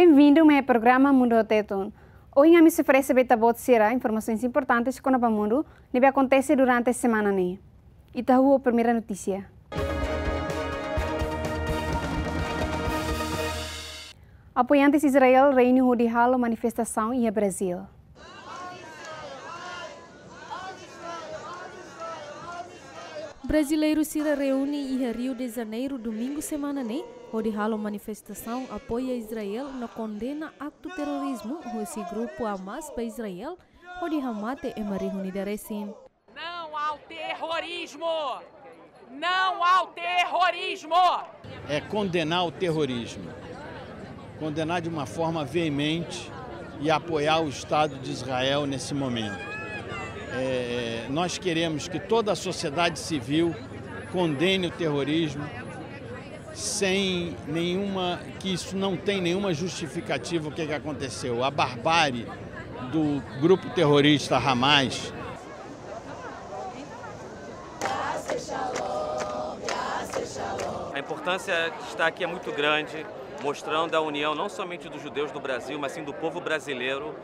Bem-vindo ao programa Mundo Teton. Hoje a se oferece beta sira informações importantes com o mundo que acontece durante a semana. Itaú, a primeira notícia. Apoiantes de Israel reúnem de a manifestação em Brasil. Brasileiros se reúnem em Rio de Janeiro domingo semana né, onde há manifestação apoia Israel na condena acto terrorismo esse grupo Hamas para Israel, onde Hamas é marido de recém. Não ao terrorismo! Não ao terrorismo! É condenar o terrorismo. Condenar de uma forma veemente e apoiar o Estado de Israel nesse momento. É, nós queremos que toda a sociedade civil condene o terrorismo sem nenhuma, que isso não tem nenhuma justificativa o que, que aconteceu. A barbárie do grupo terrorista Hamas. A importância de estar aqui é muito grande, mostrando a união não somente dos judeus do Brasil, mas sim do povo brasileiro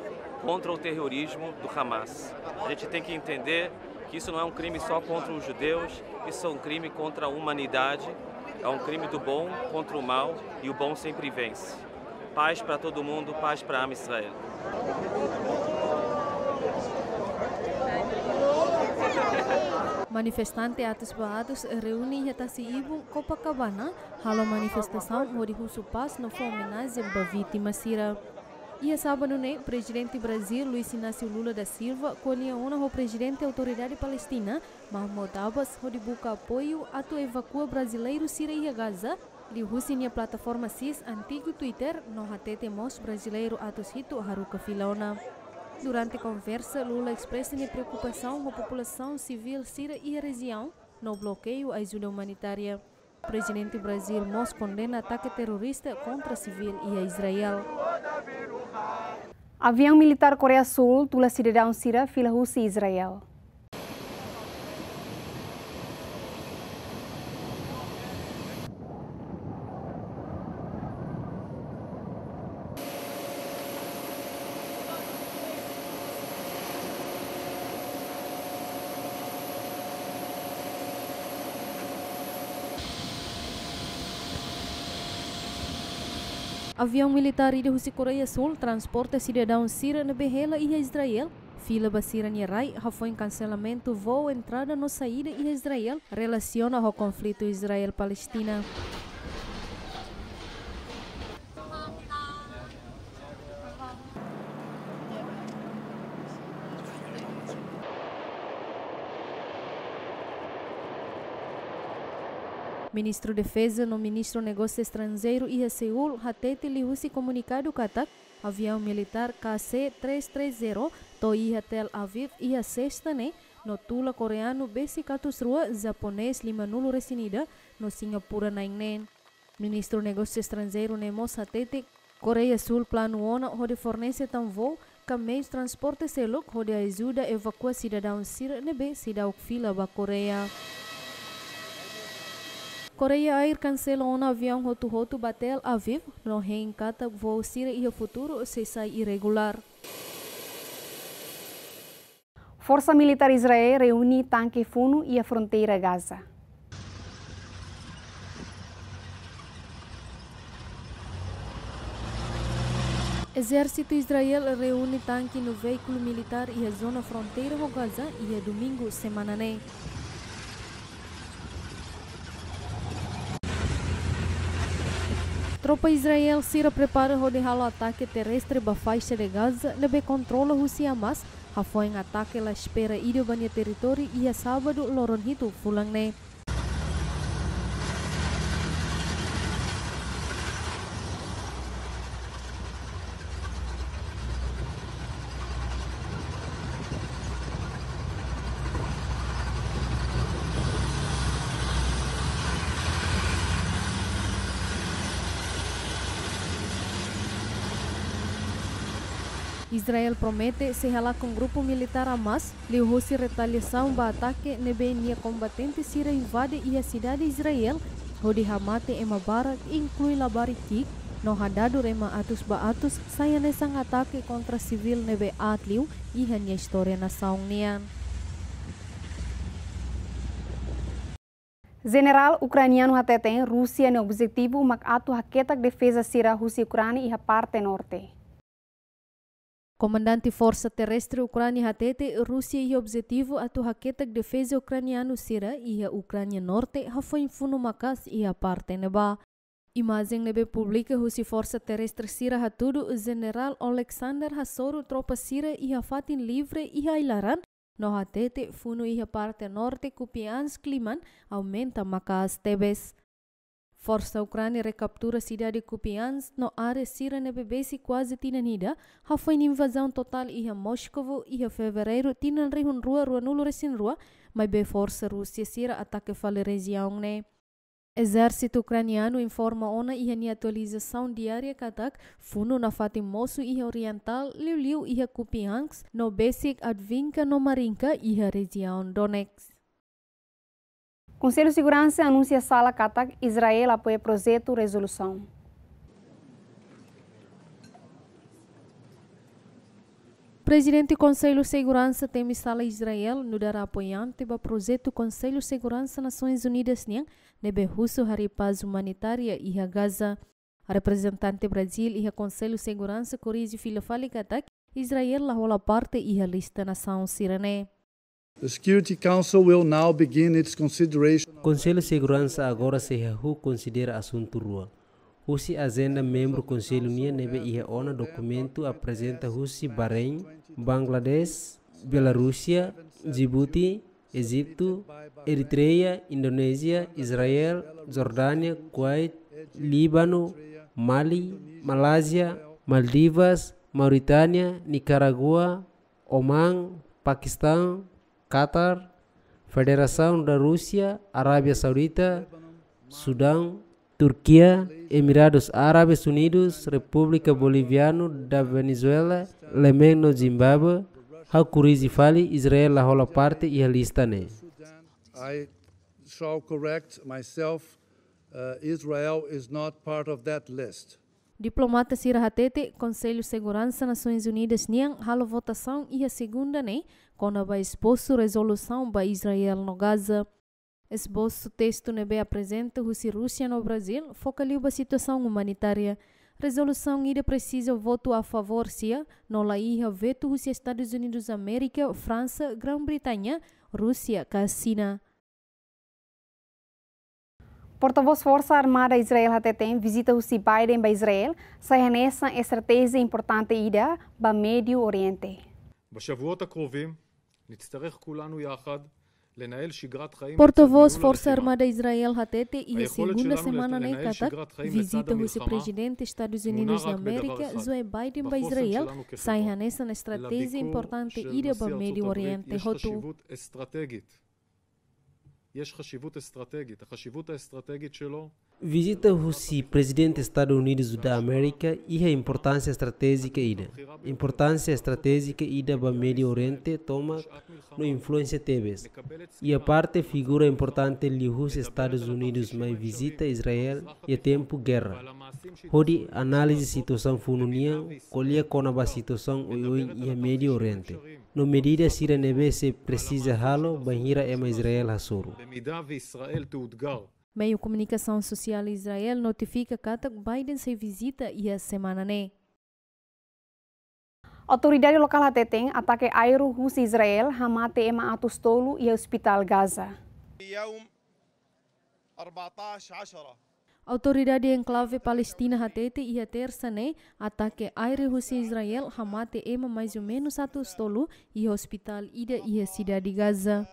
contra o terrorismo do Hamas. A gente tem que entender que isso não é um crime só contra os judeus, isso é um crime contra a humanidade, é um crime do bom contra o mal e o bom sempre vence. Paz para todo mundo, paz para a Israel. Manifestantes atos bahados reúnem em Ibu, Copacabana, hala manifestação onde o paz não foi homenagem para vítima Sira. E a sábado, né, presidente Brasil Luiz Inácio Lula da Silva colhia o presidente da autoridade palestina Mahmoud Abbas onde busca apoio a tu evacua brasileiro Síria e Gaza de Rússia plataforma CIS antigo Twitter no hatete mos brasileiro atos hito haruka filona. Durante a conversa, Lula expressa preocupação com a população civil síria e a região no bloqueio à ajuda humanitária. O presidente Brasil Mos condena ataque terrorista contra civil e a Israel. Avião militar Coreia Sul tula cidadão Sira fila e Israel. Avião militar de Rússia Coreia Sul transporta cidadãos síria na Behela e Israel. Fila basira Rai foi em cancelamento voo entrada no saída e Israel relaciona ao conflito Israel-Palestina. Ministro de Defesa no Ministro Negócio Estrangeiro e a Seul hatete lihusi comunicado katak avião militar KC-330 to ia Tel Aviv ia sexta ne no tula coreano BC-4 japonês lima nulo resinida no Singapura naingen. Ministro Negócio Estrangeiro Nemos hatete Coreia Sul plano ona onde fornece tão voo ka meios transporte seluk onde ajuda evacuar cidadãos nebe cidadão fila Coreia. Coreia Air cancela um avião roto-roto batel Aviv, no reencata voo Síria e o futuro se sai irregular. Força Militar Israel reúne tanque Funo e a fronteira Gaza. Exército Israel reúne tanque no veículo militar e a zona fronteira com Gaza e é domingo semana Tropa Israel se prepara para o ataque terrestre para faixa de Gaza, lebe controla Rússia Hamas, foi um ataque la espera ido banha território e a sábado loron hitu fulang ne. Israel promete se relar com o grupo militar Hamas, Rússia retaliação para ataque nebenia combatente Síria invade e a cidade de Israel, onde Hamate e Mabarak inclui Labarikik, no hadado rema atus baatus saya nesang atake kontra sivil nebe atliu ihan ya história na saung nian. General ucraniano tem Rússia no objetivo mak atu haketak defesa sira Rússia Ucrânia e parte norte. Comandante Força Terrestre Ucrânia hatete Rússia e objetivo atu haketak defesa ucraniano sira e a Ucrânia norte hafoin funo makas e a parte neba. Imagem nebe publica husi Força Terrestre sira hatudu General Alexander Hasoru tropa sira e a fatin livre e a ilaran no hatete funu iha parte norte Kupiansk Kliman aumenta makas tebes. Força Ucrânia recaptura cidade de Kupiansk no área sira nebebesi quase tinanida, ha foi invasão total iha Moscovo iha fevereiro tinan rihun rua rua nulo resin rua, mas be força Rússia sira ataque fale região ne. Exército ucraniano informa ona iha ni atualização diária katak funo na fati moço iha oriental liu liu iha Kupiansk no basic advinka no marinka iha região Donetsk. Conselho de Segurança anuncia sala katak Israel apoia projeto resolução. Presidente do Conselho de Segurança teme sala Israel no dar apoiante para projeto Conselho de Segurança Nações Unidas niang nebe russo hari paz humanitária e a Gaza. A representante Brasil e a Conselho de Segurança corrige fila fali katak Israel la rola parte e a lista nação sirene. Consideration. Conselho de Segurança agora se considera assunto rua. Husi agenda membro Conselho Nia nebe ia ona documento apresenta Husi Bahrein, Bangladesh, Bielorrússia, Djibouti, Egipto, Eritreia, Indonésia, Israel, Jordânia, Kuwait, Líbano, Mali, Malásia, Maldivas, Mauritânia, Nicarágua, Oman, Paquistão, Qatar, Federação da Rússia, Arábia Saudita, Sudão, Turquia, Emirados Árabes Unidos, República Boliviana da Venezuela, Lemen no Zimbábue, Hakurizi Fali, Israel la rola parte e a lista ne. I shall correct myself. Uh, Israel is not part of that list. Diplomata Sira Hatete, Conselho de Segurança Nações Unidas Niang, halo votação e a segunda ne, quando vai exposto resolução para Israel no Gaza. Esboço texto nebe apresenta Rússia Rússia no Brasil focaliu a situação humanitária. Resolução ida precisa voto a favor sia, no laia veto Rússia Estados Unidos América, França, Grã-Bretanha, Rússia, Cassina. Porta-voz Força Armada Israel HTTM visita o Biden para Israel, sai nessa é estratégia importante ida para Médio Oriente. Porta-voz Força Armada Israel HTT e a segunda semana na Qatar visita o presidente dos Estados Unidos da América, Joe Biden, para Israel, sai nessa é estratégia importante ida para Médio Oriente. יש חשיבות אסטרטגית. החשיבות האסטרטגית שלו Visita o presidente dos Estados Unidos da América e a importância estratégica ida. Importância estratégica ida para o Médio Oriente toma no influência TVs. E a parte figura importante de os Estados Unidos mas visita Israel e a tempo guerra. Hodi análise situação fununia, colher com a situação e a Médio Oriente. No medida sira nebe se precisa halo, banhira ema Israel hasuru. Meio Comunicação Social Israel notifica que Biden se visita e a semana né. Autoridade local até tem ataque aéreo russo Israel hamate ema atostolo e hospital Gaza. Autoridade enclave Palestina hatete e a terça né ataque aéreo russo Israel hamate ema mais ou menos atostolo e hospital ida e a cidade Gaza.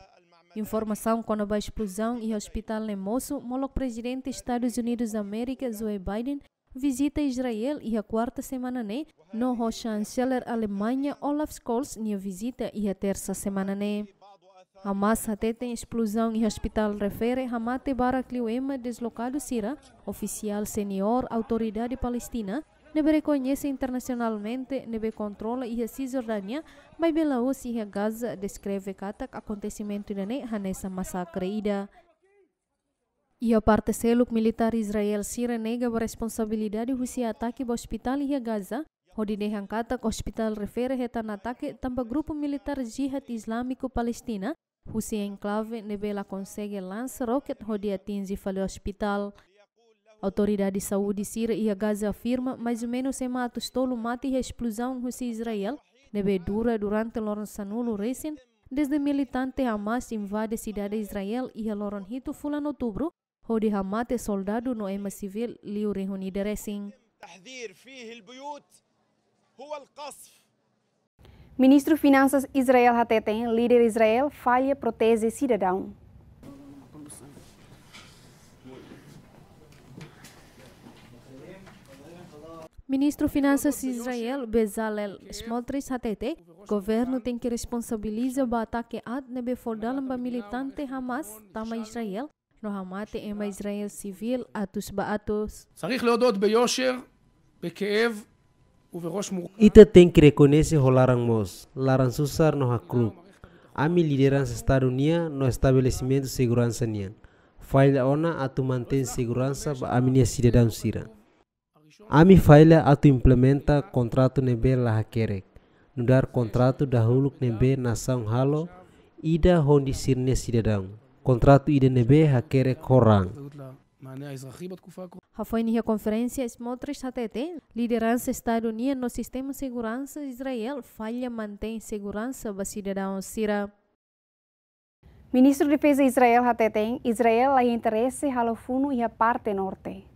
Informação com a explosão e hospital em Mosul, o presidente dos Estados Unidos da América, Joe Biden, visita Israel e a quarta semana né, no chanceler Alemanha Olaf Scholz e visita e a terça semana né. Hamas até tem explosão e hospital refere Hamate Barak Liuema deslocado Sira, oficial senior autoridade palestina, nebe reconhece internacionalmente, nebe controla e a Cisjordânia, mas Belarus e a Gaza descreve katak acontecimento da nessa massacre ida. E a parte seluk militar Israel sira nega a responsabilidade husi ataque ao hospital e a Gaza, onde dehan kata que hospital refere retan ataque também grupo militar jihad islâmico palestina, husi enclave nebela consegue lança rocket onde atinge fale hospital. Autoridades de saúde Síria e a Gaza afirma mais ou menos em atos tolo mate e a explosão em Israel neve dura durante Loron Sanulo recente, desde militante Hamas invade a cidade de Israel e a Loron Hito fula em outubro, onde Hamas é soldado no EMA civil Liu reunida recent. Ministro Finanças Israel Hateten, líder Israel, falha protege cidadão. Ministro Finanças Israel Bezalel Smotrich hatete, governo tem que responsabilizar o ataque ad nebe fordalam ba militante Hamas tama Israel, no Hamate ema Israel civil atus ba atus. צריך להודות ביושר, בכאב ובראש מורכב. Ita tem que reconhecer o larangmos, larang susar no hakruk. Ami liderança Estado Unia no estabelecimento de segurança nia. Faila ona atu mantém segurança ba aminia cidadão sira. Ami faila atau implementa kontratu nebe lahakerek. Nudar kontratu dahulu nebe nasang halo ida hondi sirne sidadang. Kontratu ida nebe hakerek korang. Rafa a conferência Smotrich ATT, liderança Estado no sistema de segurança de Israel, falha mantém segurança para cidadãos Sira. Ministro de Defesa Israel ATT, Israel a interesse halofuno e a parte norte.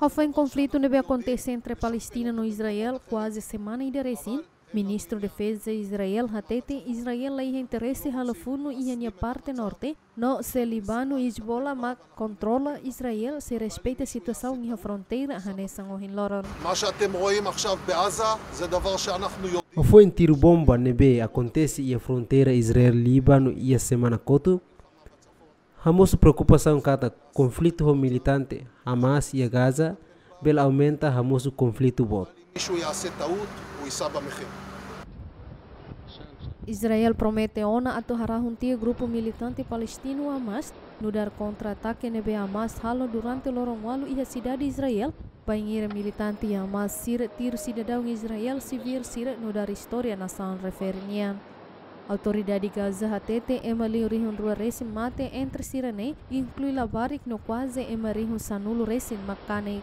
Houve um conflito que acontece entre Palestina e Israel quase semana e direção. Ministro de Defesa Israel Hatete, Israel lei interesse halafuno e a parte norte, no se Libano e Hezbollah mas controla Israel se respeita a situação em fronteira Hanesan Ohin Loron. Foi um tiro bomba né, nebe acontece e fronteira Israel-Líbano e a semana coto Ramos preocupação cada conflito militante Hamas e Gaza, bel aumenta Ramos conflito bot. Israel promete ona atau harahuntia um grupo militante palestino Hamas no kontra contra-ataque nebe Hamas halo durante lorong walu ihasida cidade Israel banheira militante Hamas sirat tiro cidadão Israel sivir sirat no dar história referenian. Autoridade Gaza hatete ema liu rihun rua resin mate entre sirane inclui labarik no quase ema rihun sanulu resin makane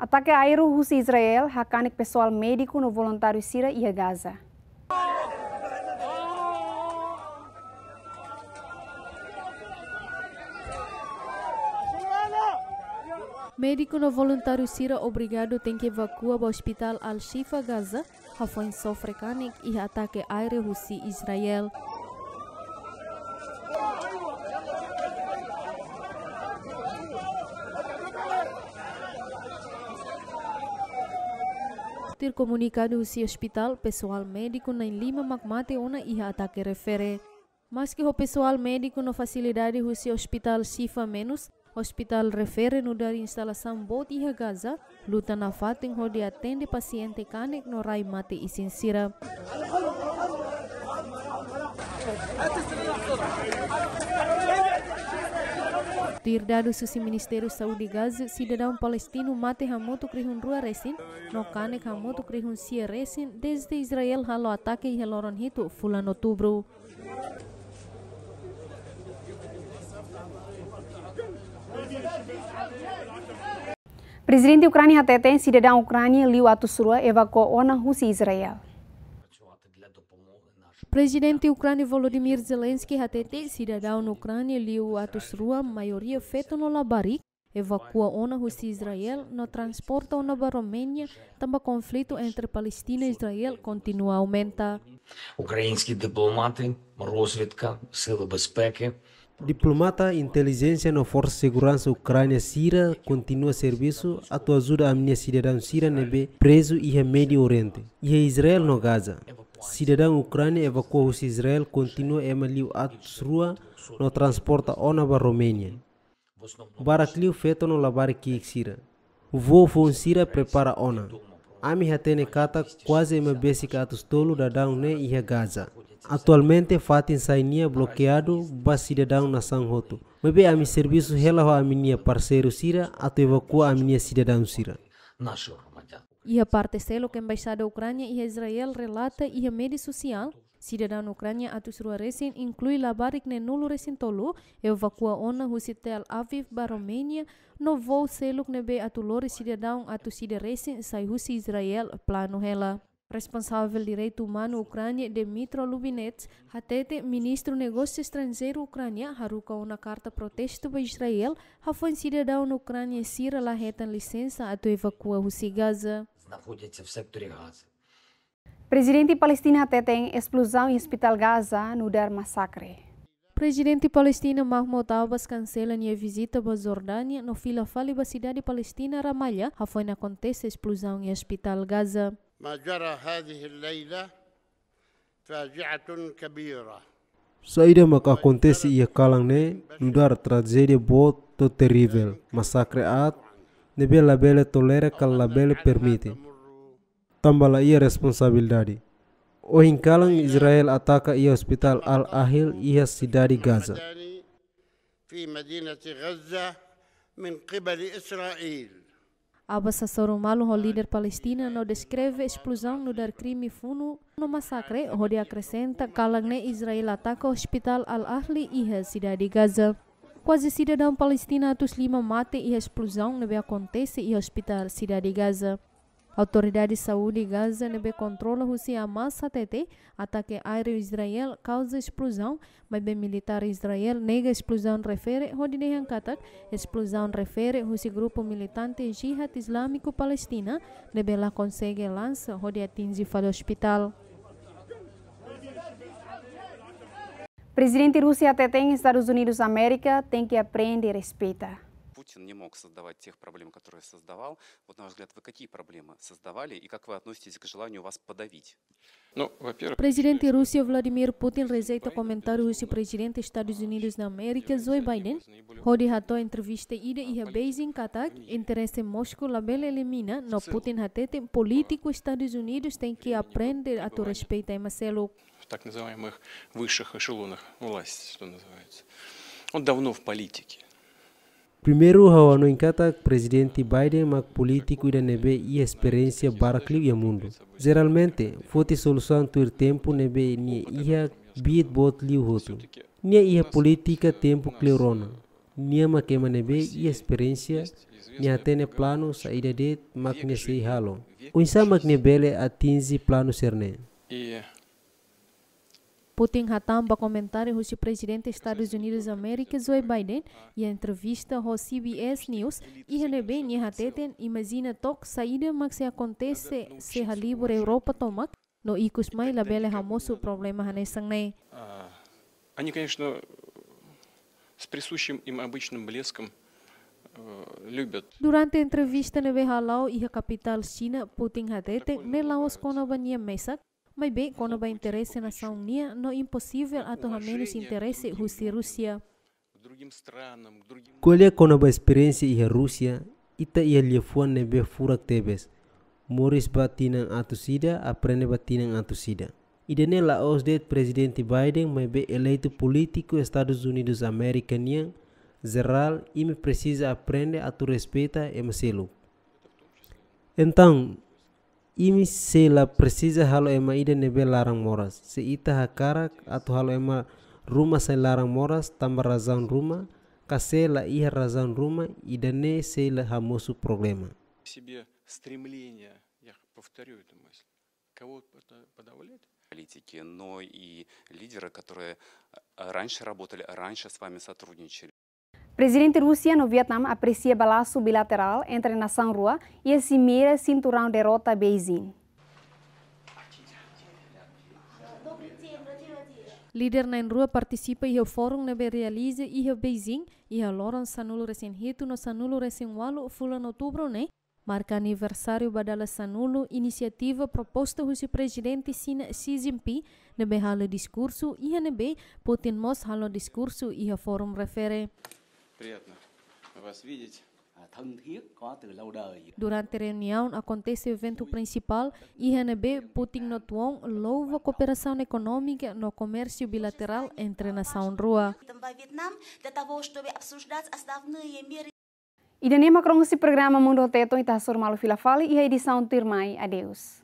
Ataque aéreo russo Israel, hakanik pessoal médico no voluntário Sira e a Gaza. Médico no voluntário Sira obrigado tem que evacuar o hospital Al-Shifa Gaza, Rafael sofre canik e ataque aéreo russi Israel. Ter comunicado russi hospital, pessoal médico na Lima Magmate ona e ataque refere. Mas que o pessoal médico no facilidade russi hospital Shifa menos, Hospital refere no dar instalação bot e Gaza, luta na fating onde atende paciente canek no rai mate e sincera. Tir dado susi Ministério Saúde Gaza, cidadão palestino mate hamoto krihun rua resin, no canek hamoto krihun sia resin, desde Israel halo ataque e heloron hito, fulan outubro. Presidente Ucrânia Hateten, cidadão Ucrânia Liu Atusrua, evacuou ona Rússia e Israel. Presidente ucrânio Volodymyr Zelensky hatete cidadão na Ucrânia liu atos rua maioria feito no Labarik evacua ona Rússia e Israel no transporta ona para Romênia também conflito entre Palestina e Israel continua a aumentar. Українські дипломати, розвідка, сили безпеки Diplomata inteligência no Força de Segurança Ucrânia Sira continua serviço a tua ajuda a minha cidadão Sira nebe preso e a Médio Oriente e a Israel no Gaza. Cidadão Ucrânia evacua o Israel continua emaliu atos rua no transporta ona para Romênia. Barakliu feito no labar que Sira. O voo foi Sira prepara ona. Ami Hatene Kata quase MBS Katus Tolo da Daune e Gaza. Atualmente Fatin Sainia bloqueado, basida Daun na San Roto. Mebe Ami Serviço relaho a minha parceiro Sira, ato evacua a minha cidadão Sira. E a parte selo que a Embaixada da Ucrânia e Israel relata e a mídia social cidadão na Ucrânia atus rua recém inclui labarik ne nulo recém tolo, evacua ona husi Tel Aviv ba Romênia, no voo selo que nebe atulori cidadão atu sida recém sai husi Israel plano hela. Responsável direito humano Ucrânia Dmitro Lubinets, hatete ministro negócio estrangeiro Ucrânia haruka una carta protesto para Israel, hafon cidadão na Ucrânia sira la hetan licença atu evacua husi Gaza. знаходяться в секторі Гази. Presidente Palestina tem explosão em hospital Gaza no dar massacre. Presidente Palestina Mahmoud Abbas cancela a visita à Jordânia no fila fale da cidade palestina Ramalha, onde acontece a explosão em hospital Gaza. Saída mak acontece ia kalang ne nudar tragédia bo to terrível massacre at nebela bela tolera que a bela permite. tambala ia responsabilidade. Ohin kalang Israel ataka ia hospital Al-Ahil ia Gaza. Abbas malu o líder palestiniano, descreve a explosão no dar crime funo no massacre, onde acrescenta que Israel ataka hospital Al-Ahli e cidade de Gaza. Quase cidadão palestina atos lima mate e a explosão não acontece e hospital cidade de Gaza. Autoridade de saúde Gaza nebe controla husi Hamas HTT, ataque aéreo Israel causa explosão, mas bem militar Israel nega explosão refere nehan katak, explosão refere husi grupo militante Jihad Islâmico Palestina, nebe lá consegue lança onde atinge fala hospital. Presidente Rússia até tem Estados Unidos América tem que aprender e respeitar. Путин не мог создавать тех проблем, которые создавал. Вот, на ваш взгляд, вы какие проблемы создавали и как вы относитесь к желанию вас подавить? Ну, во-первых, Rússia Vladimir Putin rejeita comentário do presidente dos Estados Unidos da América, Joe Biden, onde ratou entrevista e a Beijing katak, interesse Moscou label elimina, no Putin hatete político Estados Unidos tem que aprender a tu Marcelo. в так называемых высших эшелонах власти, что называется. Он давно в политике. Primeiro, hawa no encata presidente Biden mak político ida nebe e experiência barakliu e mundo. Geralmente, foti solução tuir tempo nebe ni ia biet bot liu hotu. Nia ia política tempo cleurona. Nia makema nebe e experiência nia tene plano saída de mak ne sei halo. Unsa mak nebele atinzi plano serne. И Putin hatamba comentário do presidente dos Estados Unidos da América, Joe Biden, e a entrevista ao CBS News, e recebe ni hateten imagina tok saída mas se acontece se a livre Europa tomak, no ikus mai labele hamosu problema hanesang nei. а, они, конечно, с присущим им обычным блеском э, любят Durante a entrevista nebe halau e a capital China, Putin hateten ne laos kono ba nia mesak, mas bem, quando ba interese nação unia, não é impossível a tornar menos interesse Rússia Qual é quando ba experiência e Rússia, ita ia lhe fuan nebe furak tebes. Moris batinang atusida, aprende batinang atusida. Idene Laos det presidente Biden mas bem, eleito político Estados Unidos americanian, geral e me precisa aprender a tu respeita e me selo. Então, imi se la precisa halo ema ida nebe larang moras. Se ita hakarak atau halo ema rumah sai larang moras tambah razão rumah, kase la iha razão rumah ida ne se la hamosu problema. себе стремление, я повторю эту мысль, кого пода- подавлять, Политики, но и лидеры, которые э, раньше работали, раньше с вами сотрудничали. Presidente Rússia no Vietnã aprecia balanço bilateral entre a nação rua e a cimeira cinturão derrota Beijing. Líder na rua participa e o fórum nebe realiza e o Beijing e a loran sanulo recém hito no sanulo recém walo fulan outubro ne marca aniversário badala sanulo iniciativa proposta do presidente Sina Xi Jinping nebe halo discurso e nebe Putin mos halo discurso e o fórum refere Durante a reunião, acontece o evento principal INB Putin Notuon louva a cooperação econômica no comércio bilateral entre nação rua. E Dani Macron se programa Mundo Teto e Tassur Malu Filafali e a edição Tirmai. Adeus.